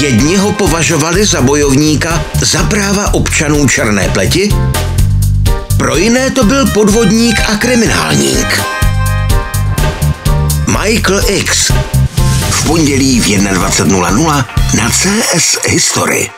Jedni ho považovali za bojovníka za práva občanů černé pleti, pro jiné to byl podvodník a kriminálník. Michael X. V pondělí v 21.00 na CS History.